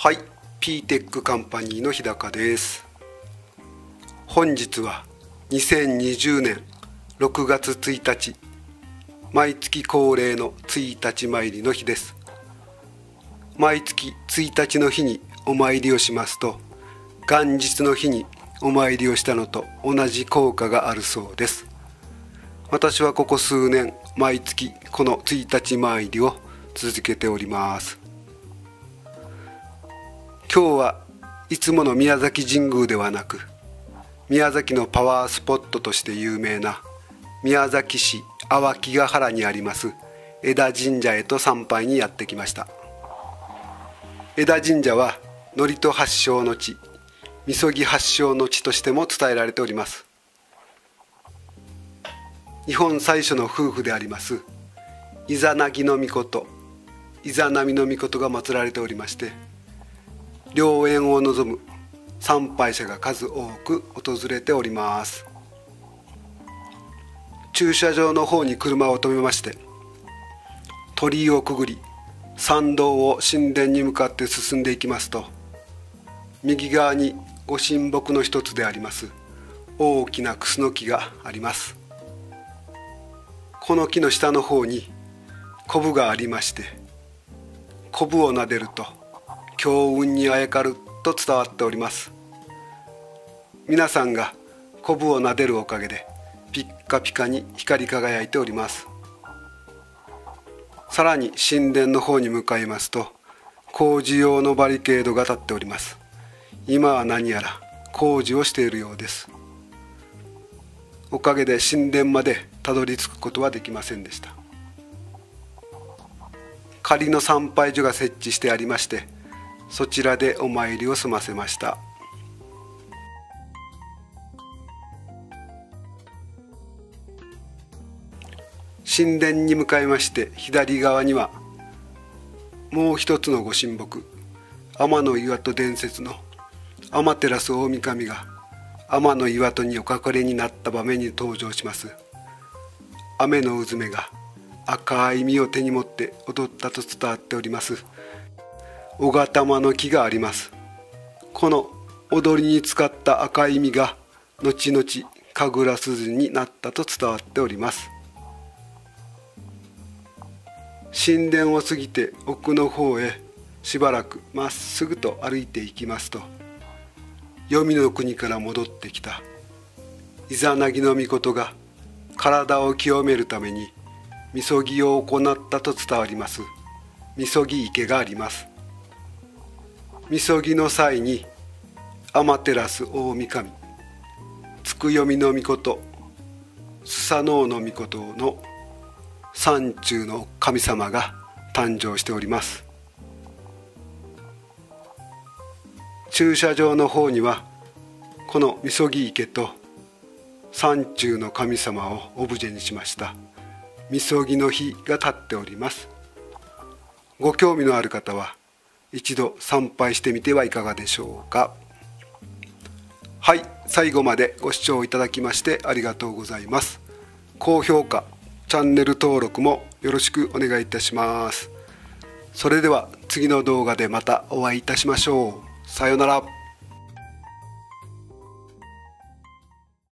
はい p テックカンパニーの日高です。本日は2020年6月1日毎月恒例の1日参りの日です。毎月1日の日にお参りをしますと元日の日にお参りをしたのと同じ効果があるそうです。私はここ数年毎月この1日参りを続けております。今日はいつもの宮崎神宮ではなく宮崎のパワースポットとして有名な宮崎市淡木ヶ原にあります枝神社へと参拝にやってきました。枝神社は祝詞発祥の地みそぎ発祥の地としても伝えられております。日本最初の夫婦でありますイザナギのことイザナミのことが祀られておりまして良縁を望む参拝者が数多く訪れております。駐車場の方に車を止めまして鳥居をくぐり参道を神殿に向かって進んでいきますと右側にご神木の一つであります大きなクスノキがあります。この木の下の方にコブがありましてコブを撫でると強運にあやかると伝わっております。皆さんがコブを撫でるおかげでピッカピカに光り輝いております。さらに神殿の方に向かいますと工事用のバリケードが立っております。今は何やら工事をしているようです。おかげで神殿までたどり着くことはできませんでした。仮の参拝所が設置してありましてそちらでお参りを済ませました。神殿に向かいまして左側にはもう一つのご神木天の岩戸伝説の天照大神が天の岩戸にお隠れになった場面に登場します。雨のうずめが赤い実を手に持って踊ったと伝わっております。小頭の木があります。この踊りに使った赤い実が後々神楽筋になったと伝わっております。神殿を過ぎて奥の方へしばらくまっすぐと歩いていきますと黄泉の国から戻ってきた。イザナギの御事が体を清めるためにみそぎを行ったと伝わります。みそぎ池があります。みそぎの際に天照大神つくよみの御事スサノオの御事の山中の神様が誕生しております。駐車場の方にはこのみそぎ池と山中の神様をオブジェにしましたみそぎの日が立っております。ご興味のある方は一度参拝してみてはいかがでしょうか。はい最後までご視聴いただきましてありがとうございます。高評価チャンネル登録もよろしくお願いいたします。それでは次の動画でまたお会いいたしましょう。さようなら。